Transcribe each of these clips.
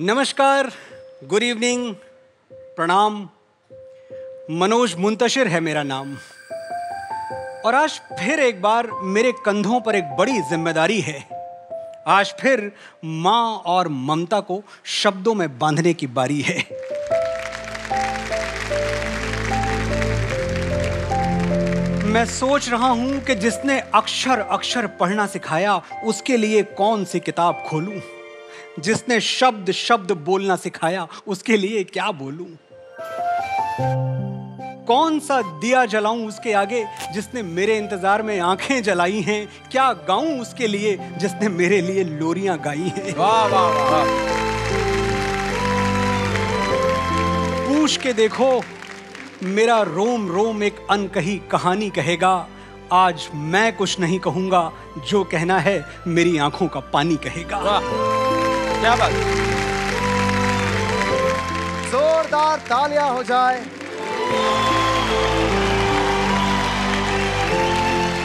नमस्कार good evening प्रणाम। मनोज मुंतशिर है मेरा नाम। और आज फिर एक बार मेरे कंधों पर एक बड़ी ज़िम्मेदारी है। आज फिर माँ और ममता को शब्दों में बांधने की बारी है। मैं सोच रहा हूँ कि जिसने अक्षर अक्षर पढ़ना सिखाया, उसके लिए कौन सी किताब खोलूं? जिसने शब्द शब्द बोलना सिखाया उसके लिए क्या बोलूँ? कौन सा दिया जलाऊं उसके आगे जिसने मेरे इंतज़ार में आँखें जलाई हैं? क्या गाऊं उसके लिए जिसने मेरे लिए लोरियाँ गाई हैं? वाह वाह वाह पूछ के देखो मेरा रोम रोम एक अनकही कहानी कहेगा। आज मैं कुछ नहीं कहूँगा जो कहना है मेरी आँखों का पानी कहेगा। वाह। क्या बात जोरदार तालियाँ हो जाए।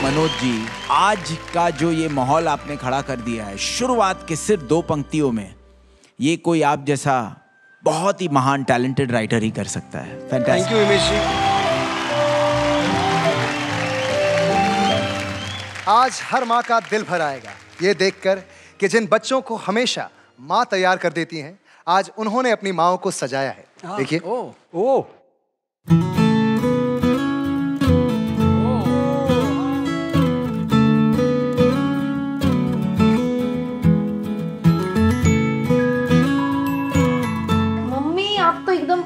मनोज जी आज का जो ये माहौल आपने खड़ा कर दिया है शुरुआत के सिर्फ़ दो पंक्तियों में ये कोई आप जैसा बहुत ही महान टैलेंटेड राइटर ही कर सकता है। Thank you Umesh ji. आज हर माँ का दिल भर आएगा ये देखकर कि जिन बच्चों को हमेशा माँ तैयार कर देती हैं। आज उन्होंने अपनी माओ को सजाया है। देखिए। ओ। ओ। मम्मी आप तो एकदम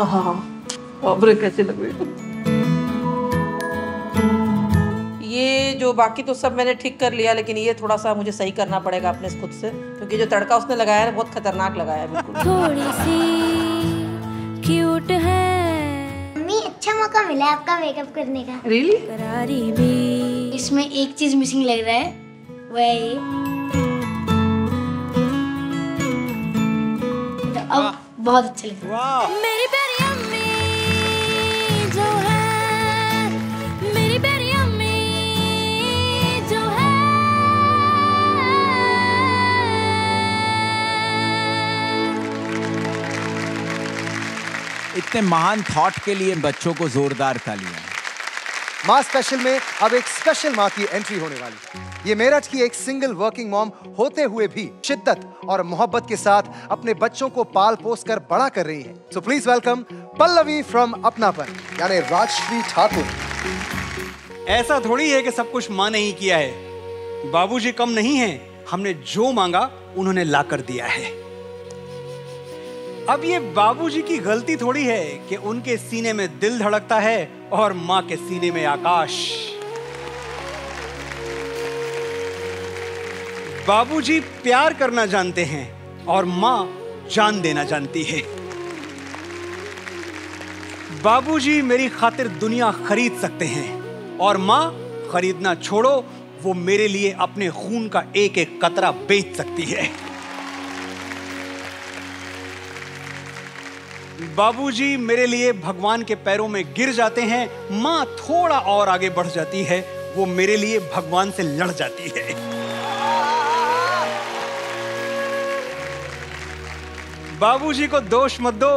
हाँ बाप कैसे लग रही ये जो बाकी तो सब मैंने ठीक कर लिया लेकिन ये थोड़ा सा मुझे सही करना पड़ेगा अपने खुद से क्योंकि जो तड़का उसने लगाया है बहुत खतरनाक लगाया है बिल्कुल। थोड़ी सी क्यूट है। मम्मी अच्छा मौका मिला है आपका मेकअप करने का। रियली करारी भी। इसमें एक चीज़ मिसिंग लग रहा है वह है तो अब बहुत अच्छा लग। रहा है इतने महान थॉट के लिए बच्चों को जोरदार तालियाँ। माँ स्पेशल में अब एक स्पेशल माँ की एंट्री होने वाली। है ये मेरठ की एक सिंगल वर्किंग मॉम होते हुए भी शिद्दत और मोहब्बत के साथ अपने बच्चों को पाल पोस कर बड़ा कर रही है। So please welcome Pallavi from Apnapan यानी राजश्री ठाकुर। ऐसा थोड़ी है कि सब कुछ माँ ने ही किया है। बाबूजी कम नहीं है हमने जो मांगा उन्होंने ला कर दिया है। अब ये बाबूजी की गलती थोड़ी है कि उनके सीने में दिल धड़कता है और माँ के सीने में आकाश। बाबूजी प्यार करना जानते हैं और माँ जान देना जानती है। बाबूजी मेरी खातिर दुनिया खरीद सकते हैं और माँ खरीदना छोड़ो, वो मेरे लिए अपने खून का एक एक कतरा बेच सकती है। बाबूजी मेरे लिए भगवान के पैरों में गिर जाते हैं, माँ थोड़ा और आगे बढ़ जाती है, वो मेरे लिए भगवान से लड़ जाती है। बाबूजी को दोष मत दो,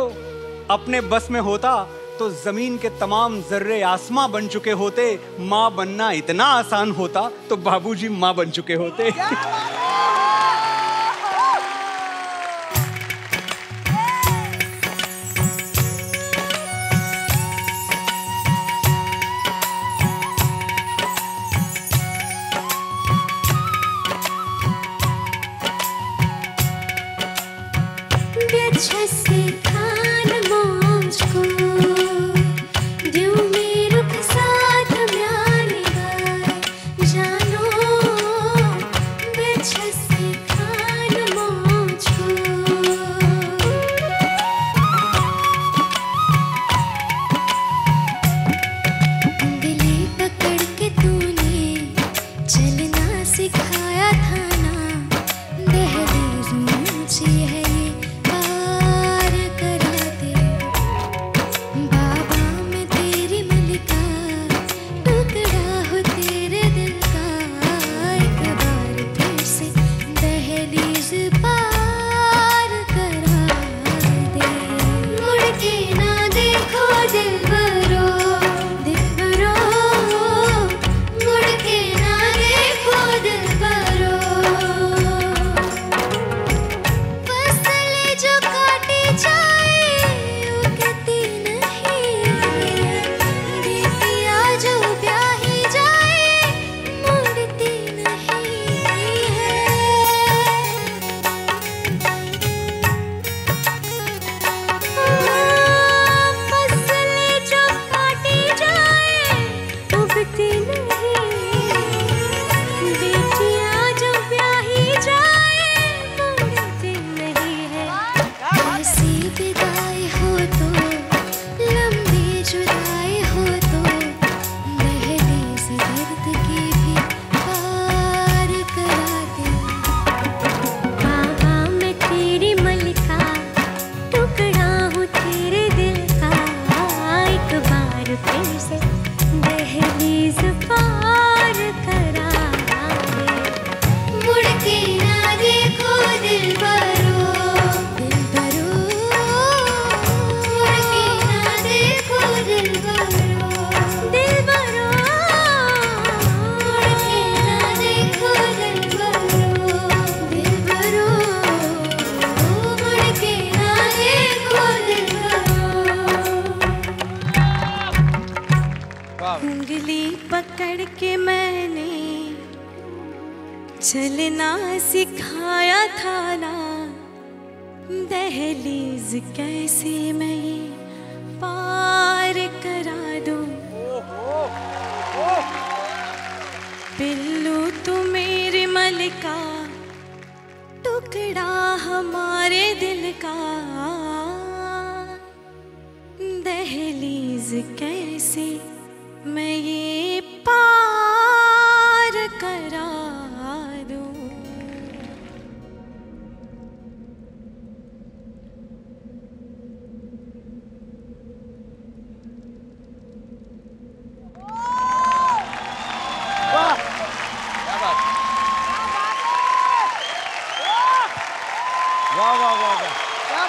अपने बस में होता तो ज़मीन के तमाम जर्रे आसमां बन चुके होते, माँ बनना इतना आसान होता तो बाबूजी माँ बन चुके होते। अच्छे से चलना सिखाया था ना। दहलीज कैसे मैं पार करा दूँ? पिल्लू तू मेरी मलिका, टुकड़ा हमारे दिल का। दहलीज कैसे मैं ये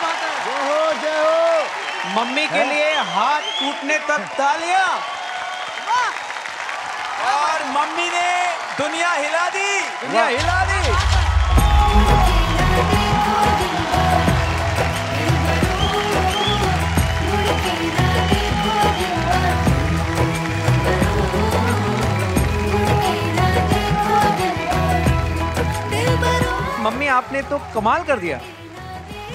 बात है। जय हो जय हो। मम्मी के लिए हाथ टूटने तक तालियाँ। और मम्मी ने दुनिया हिला दी। दुनिया हिला दी। मम्मी आपने तो कमाल कर दिया।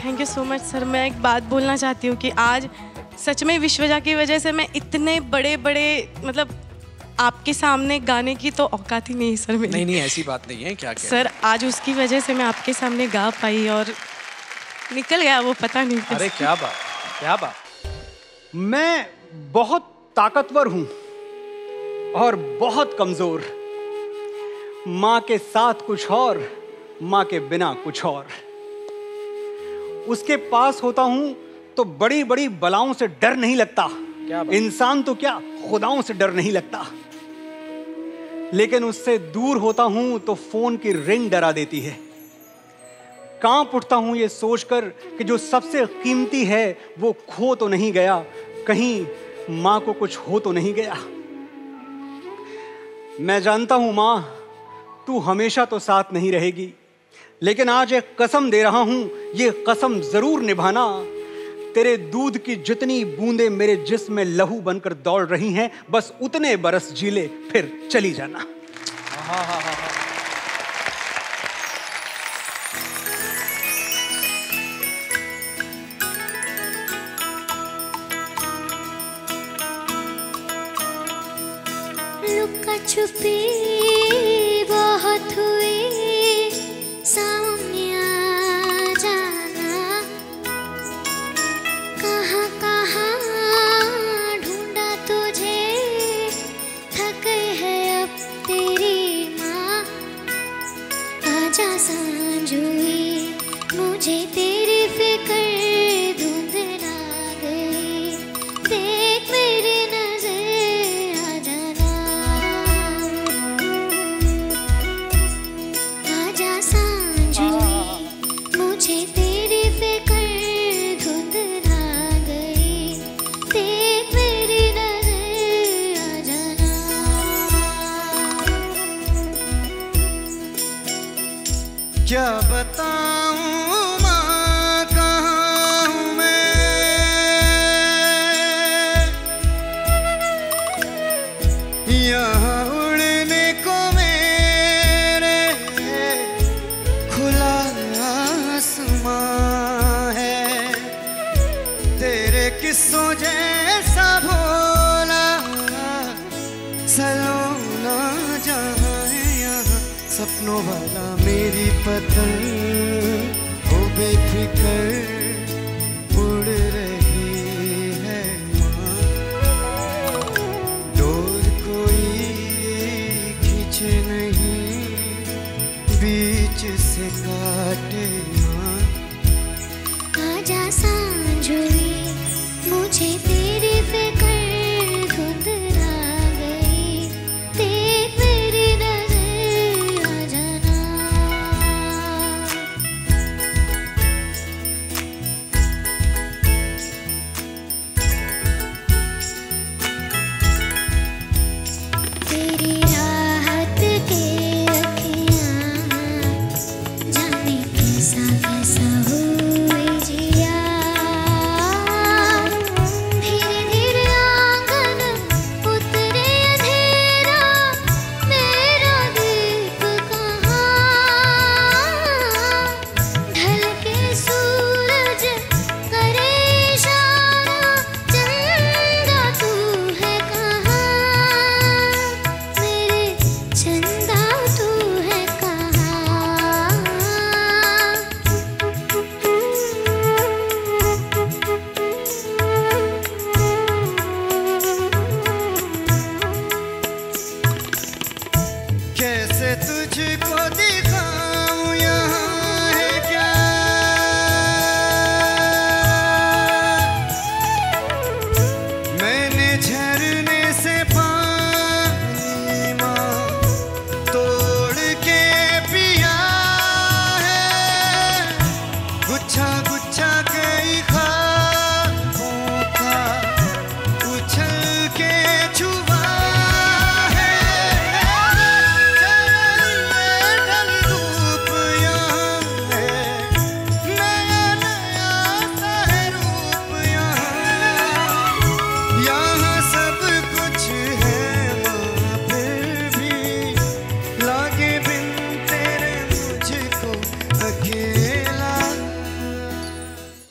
Thank you so much sir मैं एक बात बोलना चाहती हूँ कि आज सच में विश्वजा की वजह से मैं इतने बड़े बड़े मतलब आपके सामने गाने की तो औकात ही नहीं सर मेरी। नहीं नहीं ऐसी बात नहीं है क्या क्या सर आज उसकी वजह से मैं आपके सामने गा पाई और निकल गया वो पता नहीं अरे। क्या बात क्या बात। मैं बहुत ताकतवर हूँ और बहुत कमज़ोर। माँ के साथ कुछ और माँ के बिना कुछ और। उसके पास होता हूँ तो बड़ी बड़ी बलाओं से डर नहीं लगता। इंसान तो क्या खुदाओं से डर नहीं लगता। लेकिन उससे दूर होता हूँ तो फ़ोन की रिंग डरा देती है। काँप उठता हूँ ये सोचकर कि जो सबसे कीमती है वो खो तो नहीं गया कहीं माँ को कुछ हो तो नहीं गया। मैं जानता हूँ माँ तू हमेशा तो साथ नहीं रहेगी। लेकिन आज एक कसम दे रहा हूँ, ये कसम ज़रूर निभाना। तेरे दूध की जितनी बूंदे मेरे जिस्म में लहू बनकर दौड़ रही हैं, बस उतने बरस जीले, फिर चली जाना। लुका आजा साँझ हुई मुझे तेरी फ़िक्र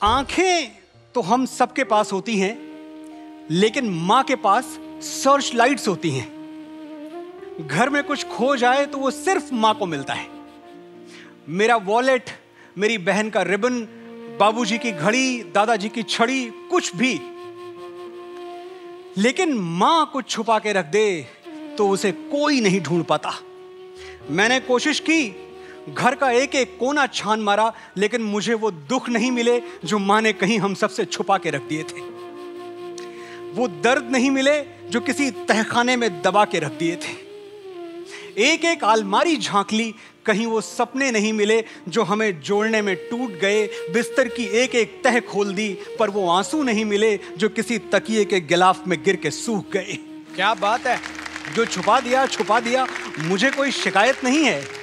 आँखें तो हम सबके पास होती हैं, लेकिन माँ के पास सर्च लाइट्स होती हैं। घर में कुछ खो जाए तो वो सिर्फ़ माँ को मिलता है। मेरा वॉलेट मेरी बहन का रिबन बाबूजी की घड़ी, दादाजी की छड़ी, कुछ भी। लेकिन माँ कुछ छुपा के रख दे तो उसे कोई नहीं ढूंढ पाता। मैंने कोशिश की घर का एक एक कोना छान मारा, लेकिन मुझे वो दुख नहीं मिले जो माँ ने कहीं हम सबसे छुपा के रख दिए थे। वो दर्द नहीं मिले जो किसी तहखाने में दबा के रख दिए थे। एक एक आलमारी झाँक ली, कहीं वो सपने नहीं मिले जो हमें जोड़ने में टूट गए। बिस्तर की एक एक तह खोल दी, पर वो आँसू नहीं मिले जो किसी तकिए के गिलाफ में गिर के सूख गए। क्या बात है? जो छुपा दिया छुपा दिया, मुझे कोई शिकायत नहीं है।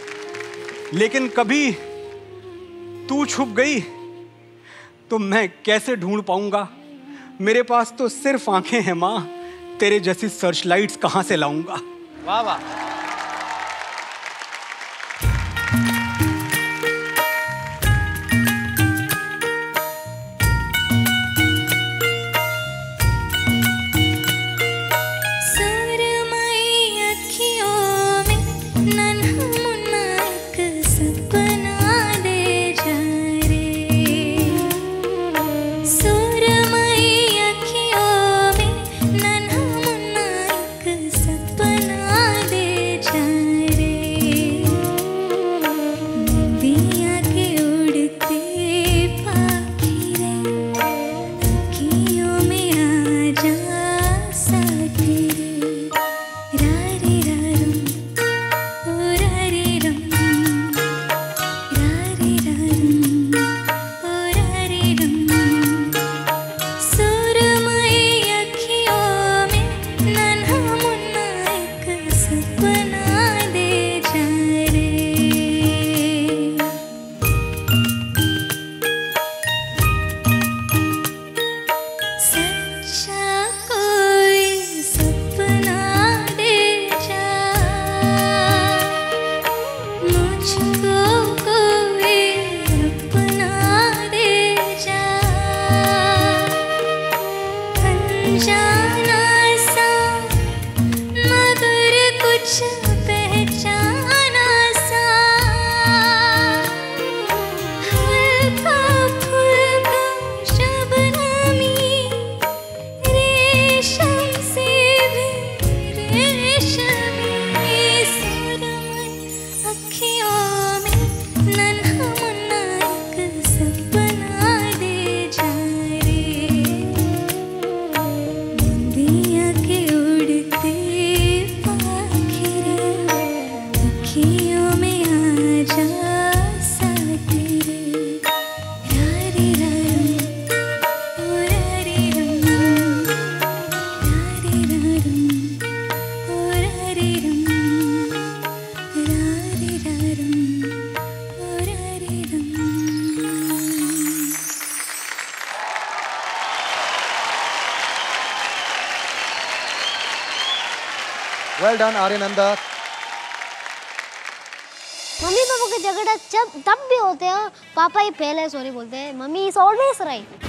लेकिन कभी तू छुप गई तो मैं कैसे ढूंढ पाऊँगा? मेरे पास तो सिर्फ़ आँखें हैं, माँ। तेरे जैसी सर्च लाइट्स कहाँ से लाऊँगा? वाह वाह। Well done Aryananda mummy papa का झगड़ा जब, तब भी होते हैं। पापा ही पहले सॉरी बोलते हैं। मम्मी इज़ ऑलवेज राइट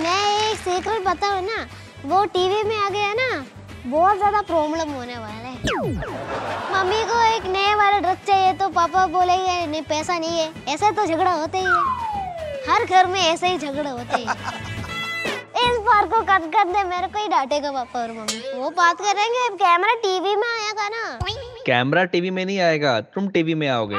मैं एक सीक्रेट बताऊँ ना, वो टीवी में आ गया ना, बहुत ज़्यादा प्रॉब्लम होने वाला है। मम्मी को एक नए वाला ड्रेस चाहिए तो पापा बोलेंगे, नहीं, पैसा नहीं है। ऐसे तो झगड़ा होते ही है। हर घर में ऐसे ही झगड़े होते ही। बार को कट कर दे मेरे को ही डांटेगा पापा और मम्मी। वो बात करेंगे कैमरा टीवी में आएगा ना। कैमरा टीवी में नहीं आएगा तुम टीवी में आओगे।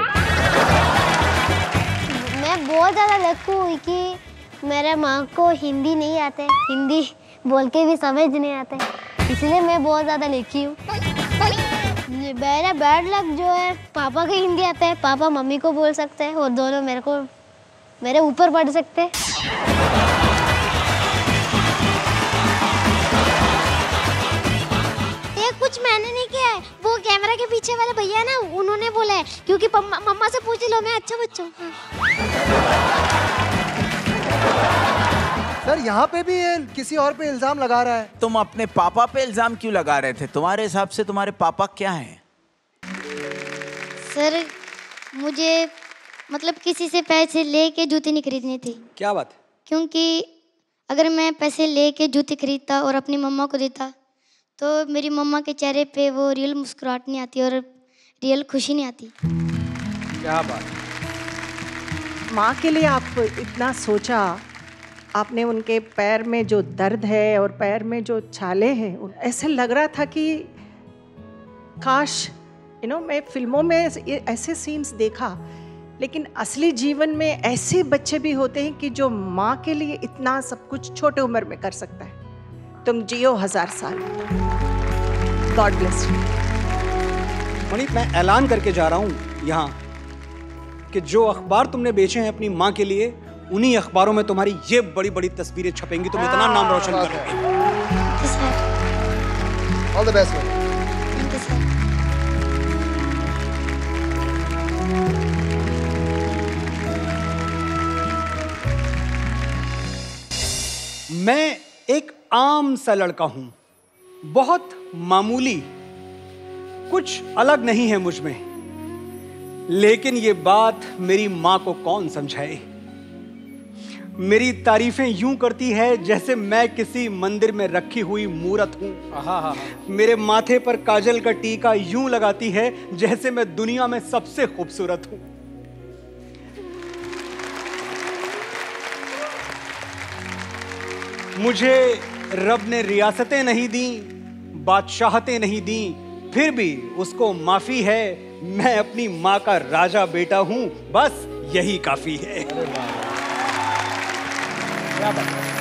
मैं बहुत ज़्यादा लक्कू हुई कि मेरे माँ को हिंदी नहीं आते हिंदी बोल के भी समझ नहीं आते। इसलिए मैं बहुत ज़्यादा लिखी हूँ। मेरा बैड लक जो है पापा को हिंदी आता है पापा मम्मी को बोल सकते हैं और दोनों मेरे को मेरे ऊपर पढ़ सकते हैं। कैमरा के पीछे वाले भैया ना उन्होंने बोला है क्योंकि मम्मा से पूछ लो मैं अच्छा बच्चा हूँ। सर यहाँ पे भी ये किसी और पे इल्ज़ाम लगा रहा है। तुम अपने पापा पे इल्ज़ाम क्यों लगा रहे थे? तुम्हारे हिसाब से तुम्हारे पापा क्या हैं? सर मुझे मतलब किसी से पैसे लेके जूती नहीं खरीदनी थी। क्या बात है? क्योंकि अगर मैं पैसे लेके जूती खरीदता और अपनी मम्मा को देता तो मेरी मम्मा के चेहरे पे वो रियल मुस्कुराहट नहीं आती और रियल खुशी नहीं आती। क्या बात। माँ के लिए आप इतना सोचा आपने उनके पैर में जो दर्द है और पैर में जो छाले हैं ऐसे लग रहा था कि काश यू नो मैं फ़िल्मों में ऐसे सीन्स देखा लेकिन असली जीवन में ऐसे बच्चे भी होते हैं कि जो माँ के लिए इतना सब कुछ छोटे उम्र में कर सकता है। तुम जियो हज़ार साल। गॉड ब्लेस यू मणि मैं ऐलान करके जा रहा हूँ यहाँ कि जो अखबार तुमने बेचे हैं अपनी माँ के लिए उन्हीं अखबारों में तुम्हारी ये बड़ी बड़ी तस्वीरें छपेंगी। तुम इतना नाम रोशन करोगे ऑल द बेस्ट मैं एक आम सा लड़का हूँ। बहुत मामूली कुछ अलग नहीं है मुझमें। लेकिन ये बात मेरी माँ को कौन समझाए? मेरी तारीफें यूँ करती है जैसे मैं किसी मंदिर में रखी हुई मूरत हूँ। मेरे माथे पर काजल का टीका यूँ लगाती है जैसे मैं दुनिया में सबसे खूबसूरत हूँ। मुझे रब ने रियासतें नहीं दी बादशाहतें नहीं दी, फिर भी उसको माफ़ी है। मैं अपनी माँ का राजा बेटा हूँ, बस यही काफ़ी है। क्या बात है।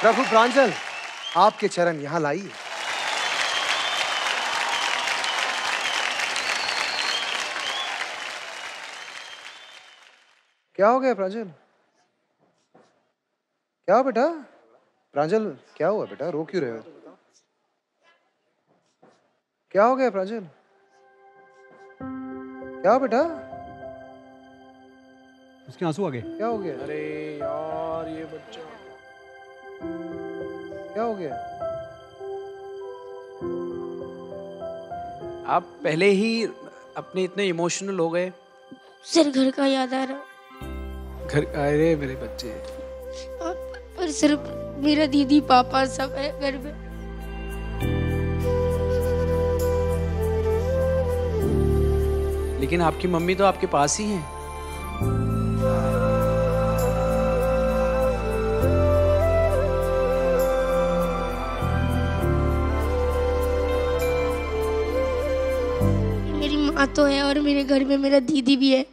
प्रभु प्रांजल आपके चरण यहाँ लाइए। क्या हो गया प्रांजल? क्या हुआ बेटा? प्रांजल क्या हुआ बेटा? रो क्यों रहे हो? क्या हो गया प्रांजल? क्या हो बेटा? उसके आँसू आ गए। क्या हो गया? अरे यार ये बच्चा। क्या हो गया आप पहले ही अपने इतने इमोशनल हो गए। सिर घर का याद आ रहा। घर अरे मेरे बच्चे। और सिर्फ़ मेरा दीदी पापा सब है घर में। लेकिन आपकी मम्मी तो आपके पास ही है। माँ तो है और मेरे घर में मेरा दीदी भी है।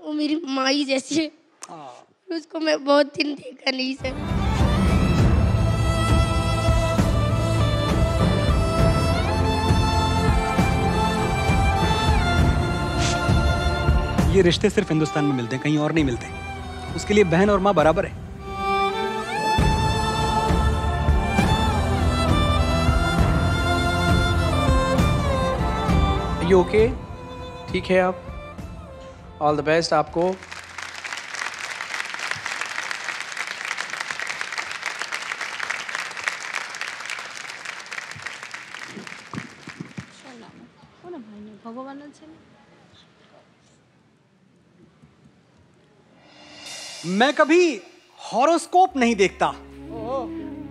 वो मेरी माँ ही जैसी है। उसको मैं बहुत दिन देखा नहीं सर। ये रिश्ते सिर्फ़ हिंदुस्तान में मिलते हैं कहीं और नहीं मिलते। उसके लिए बहन और माँ बराबर है। यू ओके ठीक है आप? ऑल द बेस्ट आपको। मैं कभी हॉरोस्कोप नहीं देखता।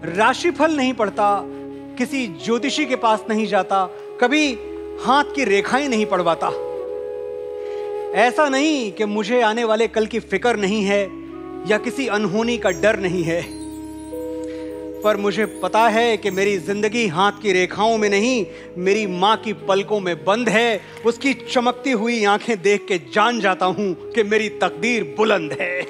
राशिफल नहीं पढ़ता। किसी ज्योतिषी के पास नहीं जाता। कभी हाथ की रेखाएँ नहीं पढ़वाता। ऐसा नहीं कि मुझे आने वाले कल की फ़िक्र नहीं है या किसी अनहोनी का डर नहीं है। पर मुझे पता है कि मेरी ज़िंदगी हाथ की रेखाओं में नहीं, मेरी माँ की पलकों में बंद है। उसकी चमकती हुई आँखें देख के जान जाता हूँ कि मेरी तकदीर बुलंद है।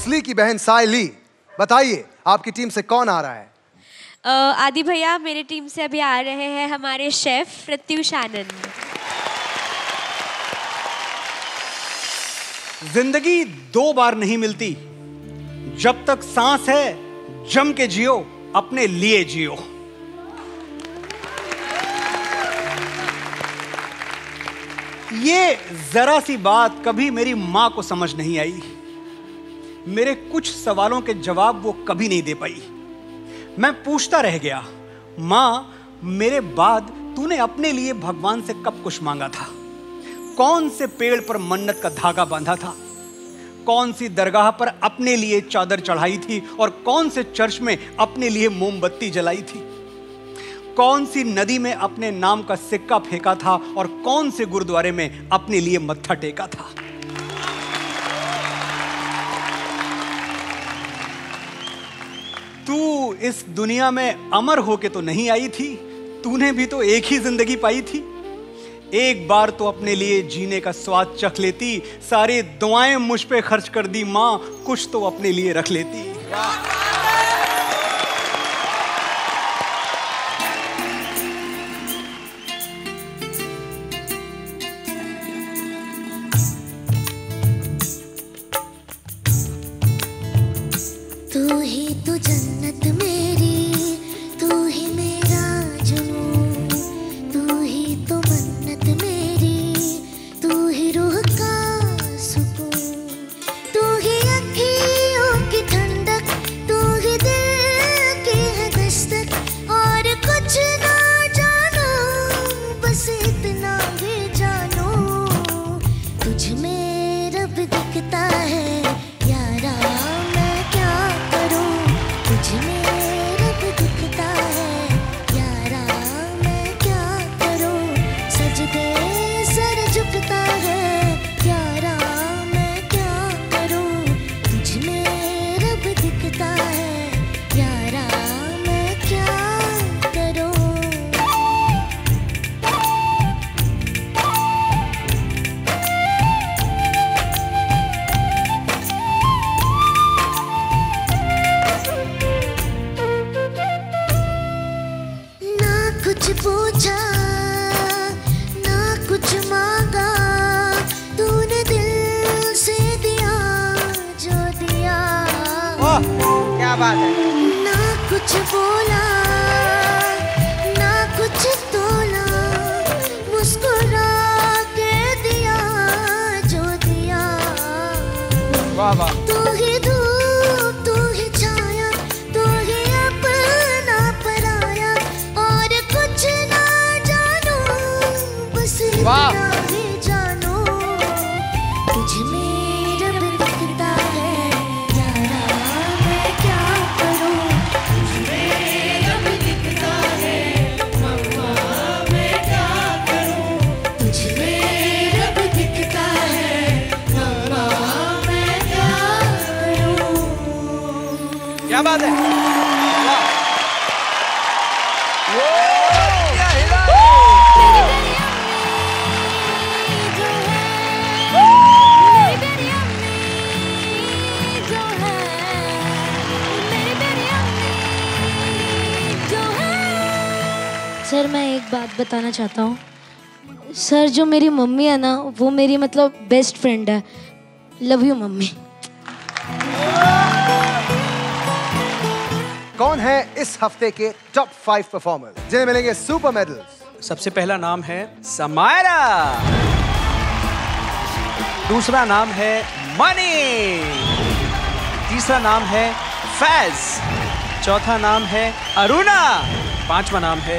ब्रूस ली की बहन साई ली। बताइए आपकी टीम से कौन आ रहा है? आदि भैया मेरी टीम से अभी आ रहे हैं हमारे शेफ प्रत्युष आनंद। ज़िंदगी दो बार नहीं मिलती। जब तक सांस है जम के जियो अपने लिए जियो। ये जरा सी बात कभी मेरी माँ को समझ नहीं आई। मेरे कुछ सवालों के जवाब वो कभी नहीं दे पाई। मैं पूछता रह गया, माँ, मेरे बाद तूने अपने लिए भगवान से कब कुछ मांगा था? कौन से पेड़ पर मन्नत का धागा बांधा था? कौन सी दरगाह पर अपने लिए चादर चढ़ाई थी और कौन से चर्च में अपने लिए मोमबत्ती जलाई थी? कौन सी नदी में अपने नाम का सिक्का फेंका था और कौन से गुरुद्वारे में अपने लिए मत्था टेका था? तू इस दुनिया में अमर होके तो नहीं आई थी? तूने भी तो एक ही ज़िंदगी पाई थी। एक बार तो अपने लिए जीने का स्वाद चख लेती, सारी दुआएँ मुझ पे खर्च कर दी, माँ कुछ तो अपने लिए रख लेती। क्या बात है? ना कुछ बोला ना कुछ तोला मुस्कुरा के दिया जो दिया। वाह वाह। तू ही धूप तू ही छाया तू ही अपना पराया और कुछ ना जानो बस वाह। सर मैं एक बात बताना चाहता हूँ। सर जो मेरी मम्मी है ना वो मेरी मतलब बेस्ट फ्रेंड है। Love you mummy. कौन है इस हफ़्ते के टॉप फाइव परफॉर्मर जिन्हें मिलेंगे सुपर मेडल्स सबसे पहला नाम है समायरा। दूसरा नाम है मनी। तीसरा नाम है फैज। चौथा नाम है अरुणा। पांचवा नाम है